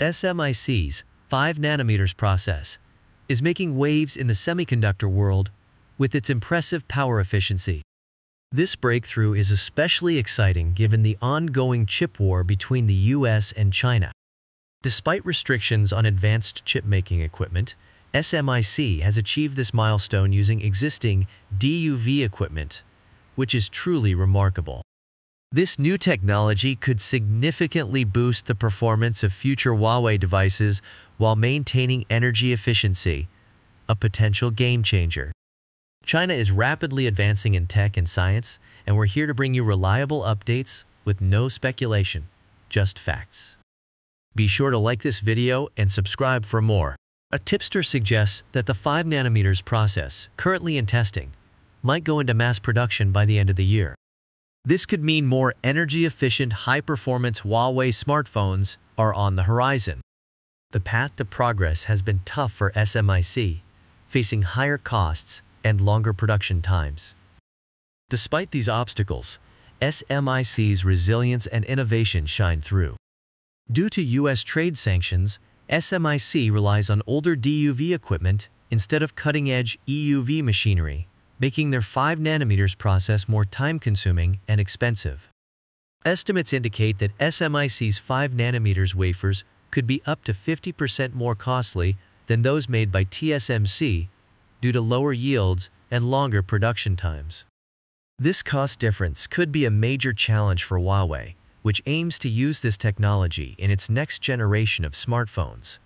SMIC's 5 nanometers process is making waves in the semiconductor world with its impressive power efficiency. This breakthrough is especially exciting given the ongoing chip war between the US and China. Despite restrictions on advanced chip-making equipment, SMIC has achieved this milestone using existing DUV equipment, which is truly remarkable. This new technology could significantly boost the performance of future Huawei devices while maintaining energy efficiency, a potential game changer. China is rapidly advancing in tech and science, and we're here to bring you reliable updates with no speculation, just facts. Be sure to like this video and subscribe for more. A tipster suggests that the 5 nanometers process, currently in testing, might go into mass production by the end of the year. This could mean more energy-efficient, high-performance Huawei smartphones are on the horizon. The path to progress has been tough for SMIC, facing higher costs and longer production times. Despite these obstacles, SMIC's resilience and innovation shine through. Due to U.S. trade sanctions, SMIC relies on older DUV equipment instead of cutting-edge EUV machinery making their 5 nanometers process more time-consuming and expensive. Estimates indicate that SMIC's 5 nanometers wafers could be up to 50% more costly than those made by TSMC due to lower yields and longer production times. This cost difference could be a major challenge for Huawei, which aims to use this technology in its next generation of smartphones.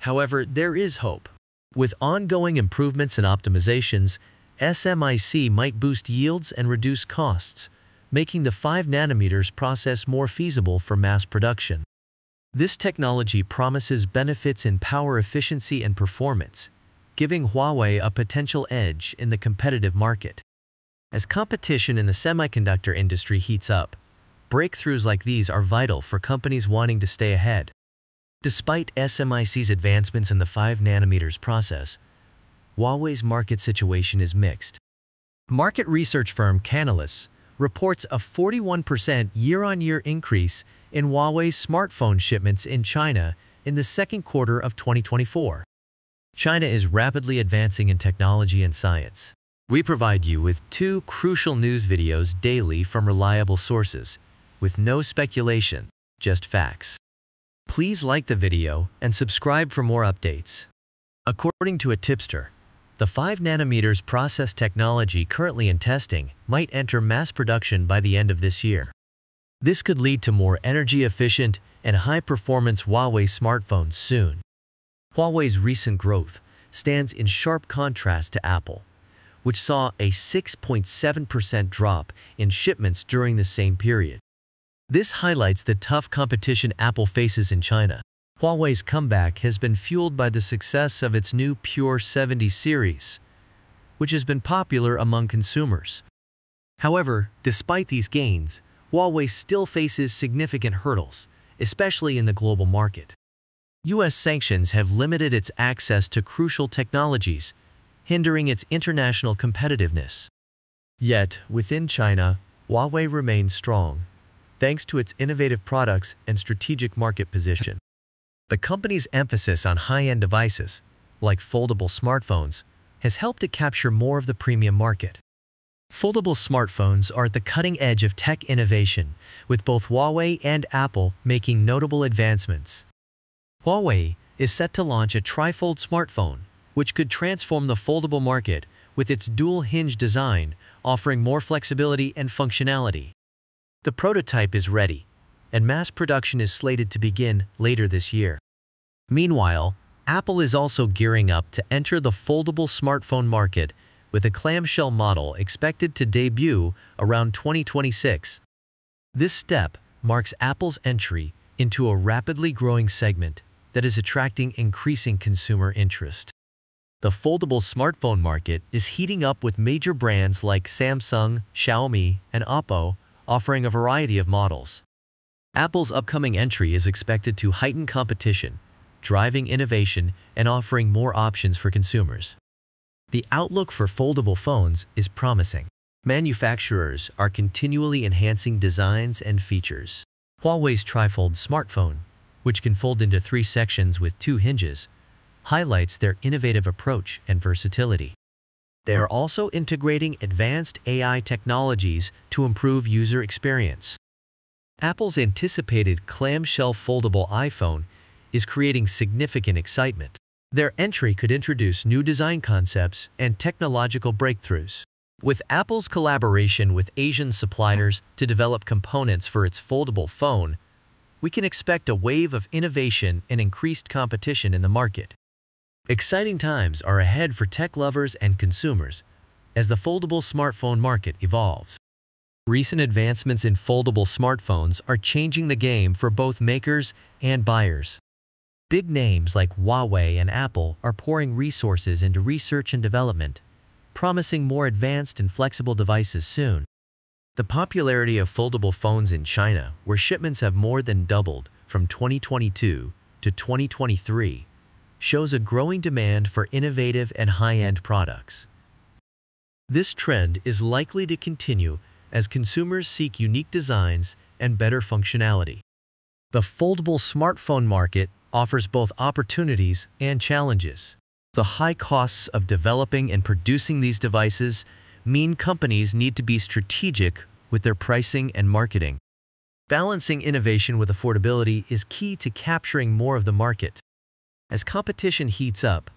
However, there is hope. With ongoing improvements and optimizations, SMIC might boost yields and reduce costs, making the 5 nanometers process more feasible for mass production. This technology promises benefits in power efficiency and performance, giving Huawei a potential edge in the competitive market. As competition in the semiconductor industry heats up, breakthroughs like these are vital for companies wanting to stay ahead. Despite SMIC's advancements in the 5 nanometers process, Huawei's market situation is mixed. Market research firm Canalys reports a 41% year-on-year increase in Huawei's smartphone shipments in China in the second quarter of 2024. China is rapidly advancing in technology and science. We provide you with two crucial news videos daily from reliable sources, with no speculation, just facts. Please like the video and subscribe for more updates. According to a tipster, the 5 nanometers process technology currently in testing might enter mass production by the end of this year. This could lead to more energy-efficient and high-performance Huawei smartphones soon. Huawei's recent growth stands in sharp contrast to Apple, which saw a 6.7% drop in shipments during the same period. This highlights the tough competition Apple faces in China. Huawei's comeback has been fueled by the success of its new Pure 70 series, which has been popular among consumers. However, despite these gains, Huawei still faces significant hurdles, especially in the global market. U.S. sanctions have limited its access to crucial technologies, hindering its international competitiveness. Yet, within China, Huawei remains strong, thanks to its innovative products and strategic market position. The company's emphasis on high-end devices, like foldable smartphones, has helped it capture more of the premium market. Foldable smartphones are at the cutting edge of tech innovation, with both Huawei and Apple making notable advancements. Huawei is set to launch a trifold smartphone, which could transform the foldable market with its dual-hinge design, offering more flexibility and functionality. The prototype is ready, and mass production is slated to begin later this year. Meanwhile, Apple is also gearing up to enter the foldable smartphone market with a clamshell model expected to debut around 2026. This step marks Apple's entry into a rapidly growing segment that is attracting increasing consumer interest. The foldable smartphone market is heating up with major brands like Samsung, Xiaomi, and Oppo offering a variety of models. Apple's upcoming entry is expected to heighten competition, driving innovation and offering more options for consumers. The outlook for foldable phones is promising. Manufacturers are continually enhancing designs and features. Huawei's trifold smartphone which can fold into three sections with two hinges, highlights their innovative approach and versatility. They are also integrating advanced AI technologies to improve user experience. Apple's anticipated clamshell foldable iPhone is creating significant excitement. Their entry could introduce new design concepts and technological breakthroughs. With Apple's collaboration with Asian suppliers to develop components for its foldable phone, we can expect a wave of innovation and increased competition in the market. Exciting times are ahead for tech lovers and consumers as the foldable smartphone market evolves. Recent advancements in foldable smartphones are changing the game for both makers and buyers. Big names like Huawei and Apple are pouring resources into research and development, promising more advanced and flexible devices soon. The popularity of foldable phones in China, where shipments have more than doubled from 2022 to 2023, shows a growing demand for innovative and high-end products. This trend is likely to continue as consumers seek unique designs and better functionality. The foldable smartphone market offers both opportunities and challenges. The high costs of developing and producing these devices mean companies need to be strategic with their pricing and marketing. Balancing innovation with affordability is key to capturing more of the market. As competition heats up,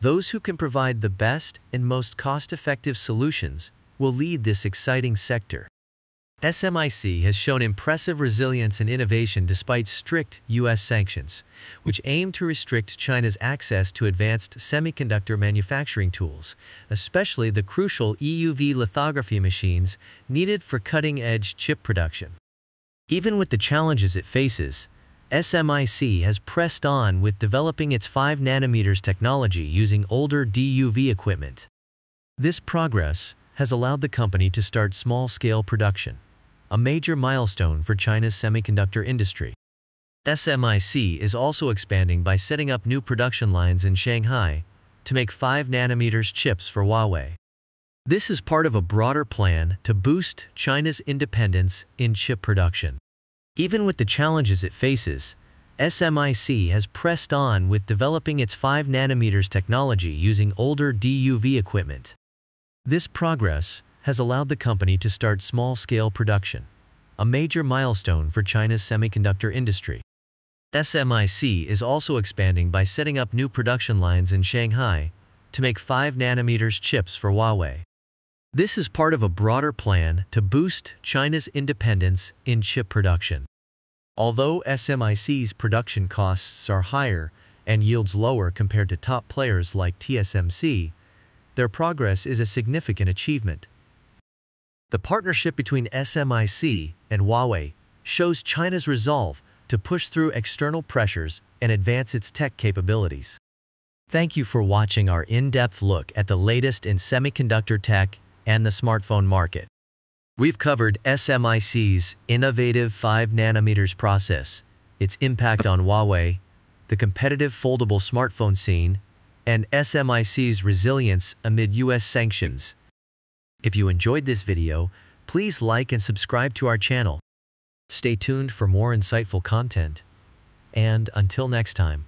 those who can provide the best and most cost-effective solutions will lead this exciting sector. SMIC has shown impressive resilience and innovation despite strict U.S. sanctions, which aim to restrict China's access to advanced semiconductor manufacturing tools, especially the crucial EUV lithography machines needed for cutting-edge chip production. Even with the challenges it faces, SMIC has pressed on with developing its 5 nanometers technology using older DUV equipment. This progress has allowed the company to start small-scale production, a major milestone for China's semiconductor industry. SMIC is also expanding by setting up new production lines in Shanghai to make 5 nanometers chips for Huawei. This is part of a broader plan to boost China's independence in chip production. Even with the challenges it faces, SMIC has pressed on with developing its 5 nanometers technology using older DUV equipment. This progress has allowed the company to start small-scale production, a major milestone for China's semiconductor industry. SMIC is also expanding by setting up new production lines in Shanghai to make 5 nanometers chips for Huawei. This is part of a broader plan to boost China's independence in chip production. Although SMIC's production costs are higher and yields lower compared to top players like TSMC, their progress is a significant achievement. The partnership between SMIC and Huawei shows China's resolve to push through external pressures and advance its tech capabilities. Thank you for watching our in-depth look at the latest in semiconductor tech and the smartphone market. We've covered SMIC's innovative 5 nanometers process, its impact on Huawei, the competitive foldable smartphone scene, and SMIC's resilience amid US sanctions. If you enjoyed this video, please like and subscribe to our channel. Stay tuned for more insightful content. And until next time.